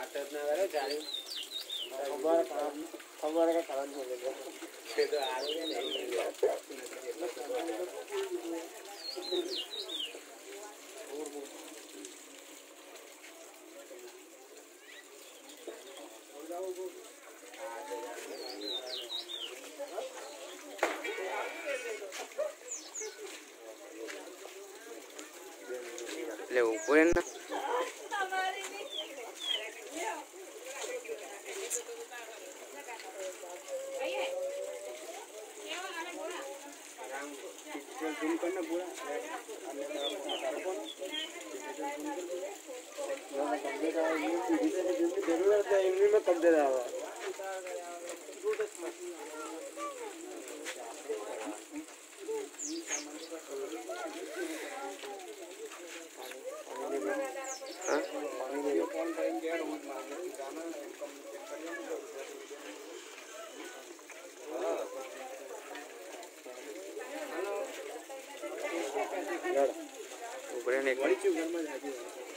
Hasta una vez, Cari. Para Le voy Jangan lupa nak buat. बढ़िया एक